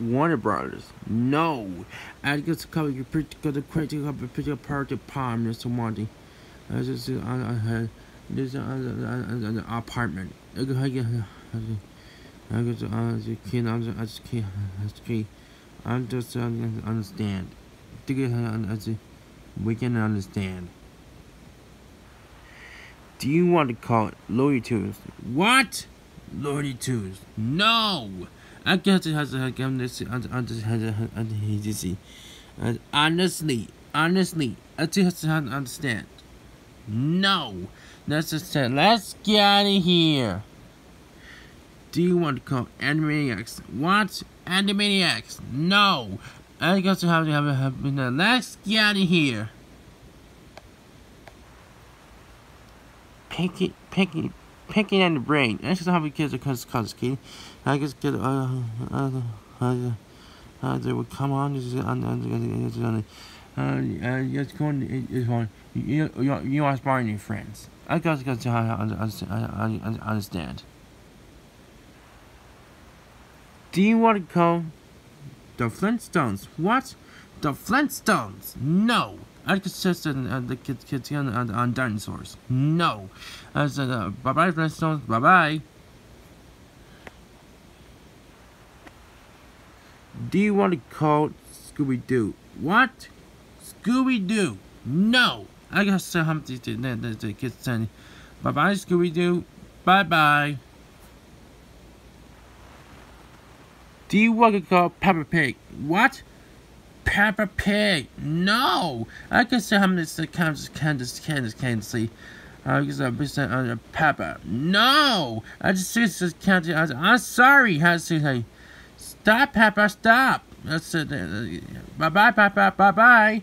Warner Brothers. No. I guess cover you pretty good crazy a pretty part of palm Mr. Monty. I just I this an apartment. I guess I just can't I just can't I just can't I just understand. We can understand. Do you want to call it Looney Tunes? What? Looney Tunes? No! It this honestly, honestly, I just have to understand. No! Let's just say, let's get out of here. Do you want to call Animaniacs? What? Animaniacs? No! I guess you have to have a happen. Let's get out of here. Pick it, pick picking, picking at the brain. That's just how we kids are cause cause kid. I guess get uh uh uh uh they would come on this is on on uh uh it's going it's going you you you are sparring your friends. I guess guess I I understand. Do you want to call the Flintstones? What? The Flintstones? No. I just said uh, the kids, kids on, dinosaurs. No. I said, uh, bye bye, Flintstones. Bye bye. Do you want to call Scooby Doo? What? Scooby Doo? No. I guess say Humpty the, the, the kids saying, bye bye, Scooby Doo. Bye bye. Do you want to call Peppa Pig? What? Peppa Pig. No, I can see how many Candace, Candace, Candace. I guess I'm percent on Peppa. No, I just see just can't. I'm sorry. How to say? Stop, Peppa. Stop. That's uh, it. Uh, bye, bye, Peppa. Bye, bye.